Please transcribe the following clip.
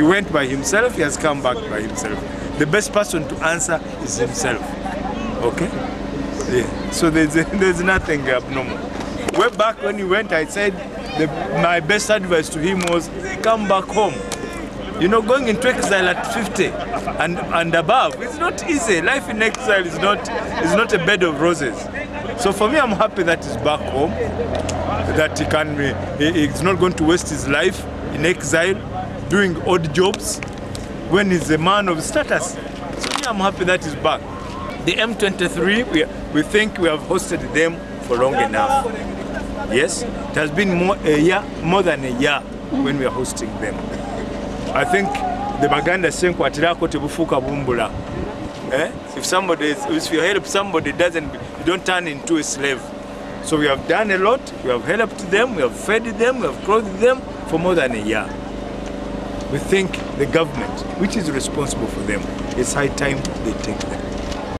He went by himself, he has come back by himself. The best person to answer is himself. Okay? Yeah. So there's, there's nothing abnormal. Way back when he went, I said the, my best advice to him was come back home. You know, going into exile at 50 and, and above, it's not easy. Life in exile is not, is not a bed of roses. So for me, I'm happy that he's back home, that he can he- he's not going to waste his life in exile, doing odd jobs, when he's a man of status. So me, I'm happy that he's back. The M23, we, we think we have hosted them for long enough. Yes, it has been more a year, more than a year when we are hosting them. I think the Baganda senkwatirako tebufuuka bumbula. Eh? If somebody, is, if you help somebody, doesn't you don't turn into a slave. So we have done a lot. We have helped them. We have fed them. We have clothed them for more than a year. We think the government, which is responsible for them, it's high time they take them.